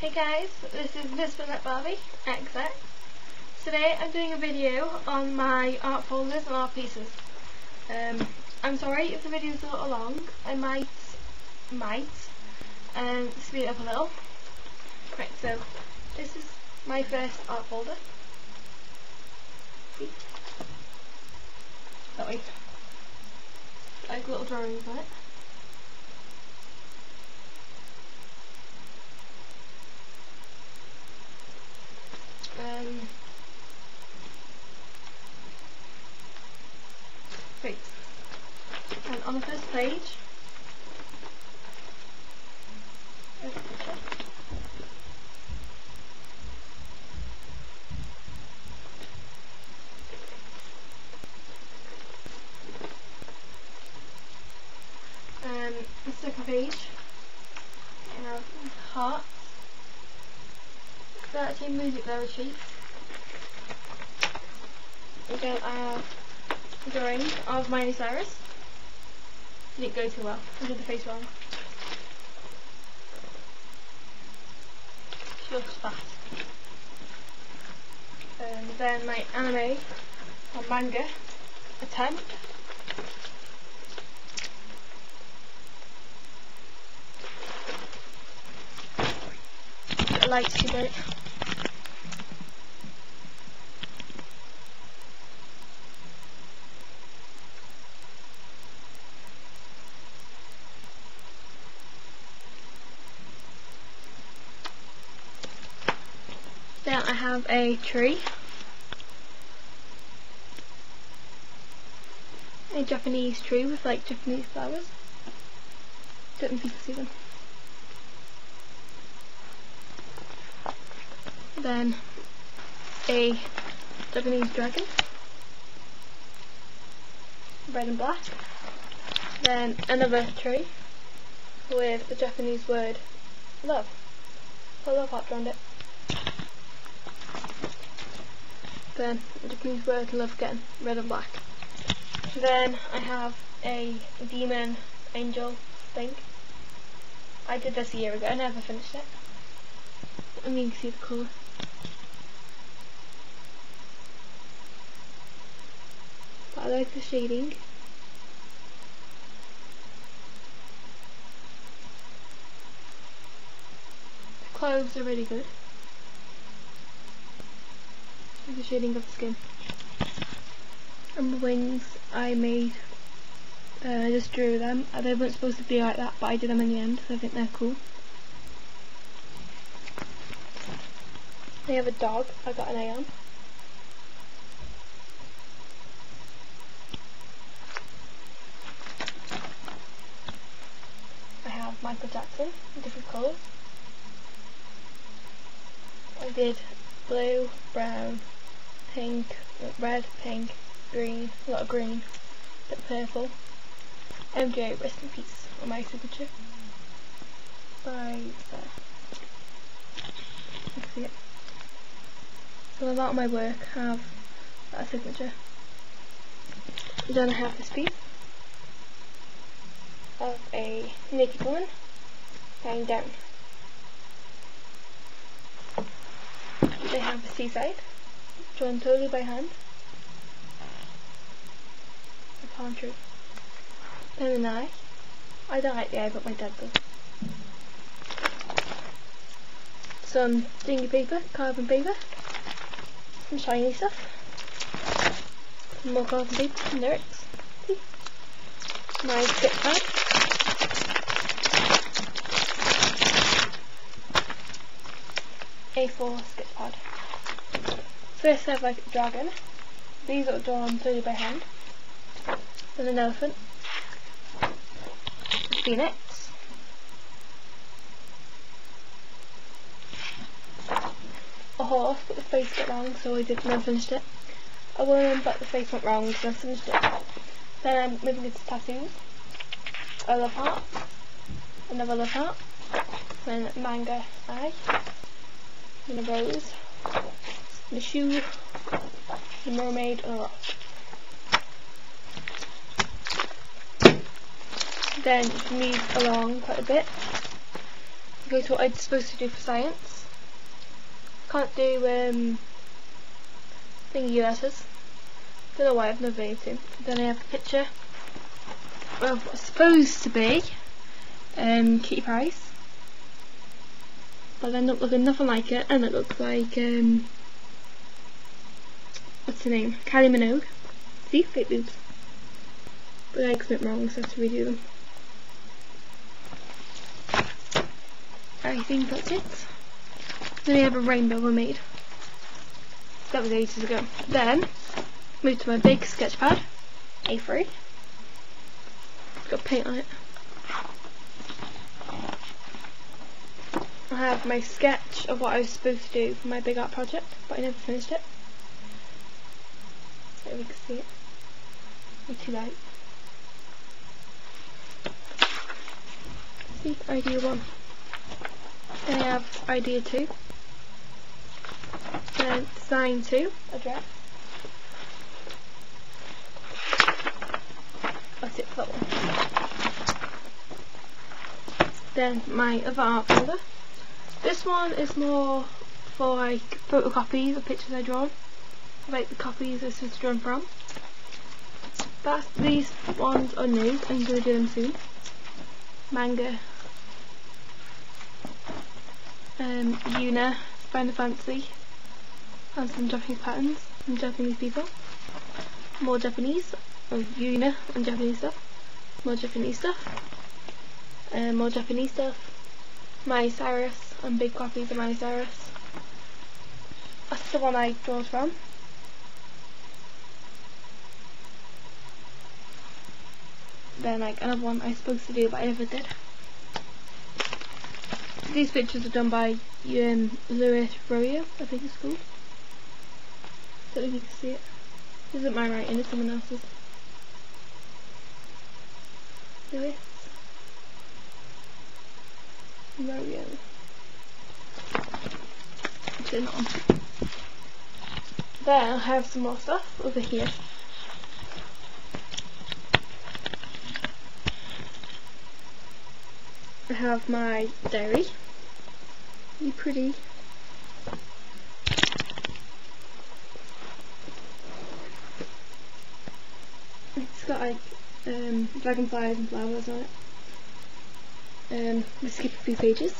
Hey guys, this is Miss Brunette Barbie, XX. Today I'm doing a video on my art folders and art pieces. Um, I'm sorry if the video is a little long. I might, might, um, speed up a little. Right, so this is my first art folder. See? That way. Like little drawings on it. Um, Great. And on the first page, there's a picture. Um, the second page, we have hearts, 13 music level sheets. Again, I have a drawing of Miley Cyrus. Didn't go too well. I did the face wrong. She looks fat. Um, then my anime or manga attempt. Like to do. Then I have a tree. A Japanese tree with like Japanese flowers. Don't know if you can see them. Then a Japanese dragon. Red and black. Then another tree with the Japanese word love. A love heart around it. Then the Japanese word love again, red and black. Then I have a demon angel thing. I did this a year ago, I never finished it. I mean you can see the colour. I like the shading. The clothes are really good. the shading of the skin. And the wings I made, uh, I just drew them. Uh, They weren't supposed to be like that, but I did them in the end, so I think they're cool. They have a dog, I got an A on. I have Michael Jackson in different colours. I did blue, brown, pink, red, pink, green, a lot of green, a bit purple. MJ, rest in peace, on my signature. Can see it. So a lot of my work have that signature. Then I have this piece of a naked woman lying down. They have a seaside, drawn totally by hand. A palm tree. Then an eye. I don't like the eye, but my dad does. Some dingy paper, carbon paper, some shiny stuff, more carbon paper, some lyrics, my sketch pad, A4 sketch pad. First I have like a dragon, these are drawn solely by hand, then an elephant, phoenix, horse but the face got wrong so I did never finished it, a woman but the face went wrong so I finished it. Then I'm moving into tattoos, a love heart, another love heart, then manga eye, and a rose, and a shoe, a mermaid, and a rock. Then move along quite a bit. go to what I'm supposed to do for science. Can't do um, thingy letters. Don't know why I've never been to. Then I have a picture of what's supposed to be um, Kitty Pryde. But end up looking nothing like it and it looks like um, what's her name? Kylie Minogue. See? Fake boobs. But I got it wrong so I have to redo them. I think that's it. Then we have a rainbow we made. That was ages ago. Then, move to my big sketch pad, A3. Got paint on it. I have my sketch of what I was supposed to do for my big art project, but I never finished it. So we can see it. Way too light. See, idea one. Then I have idea two. Then design two, a dress. That's it for that one. Then my other art folder. This one is more for like photocopies of pictures I drawn. Like the copies this was drawn from. That's, these ones are new, I'm going to do them soon. Manga um, Yuna, Final Fantasy, and some Japanese patterns from Japanese people. More Japanese, oh, Yuna and Japanese stuff. More Japanese stuff. Um, more Japanese stuff. Miley Cyrus and big copies of Miley Cyrus. That's the one I draw from. Then like another one I was supposed to do but I never did. These pictures are done by um, Louis Royo, I think it's called. Know if you can see it. This isn't my writing, it's someone else's. Louis Royo. Turn on. Then I have some more stuff over here. I have my diary. You pretty. Got like um, dragonflies and flowers on it. Um, let's skip a few pages.